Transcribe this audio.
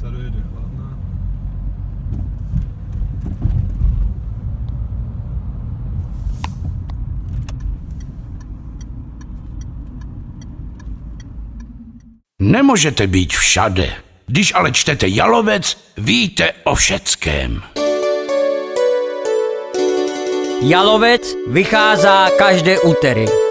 se dojede hladná. Nemůžete být všade. Když ale čtete Jalovec, víte o všeckém. Jalovec vychází každé úterý.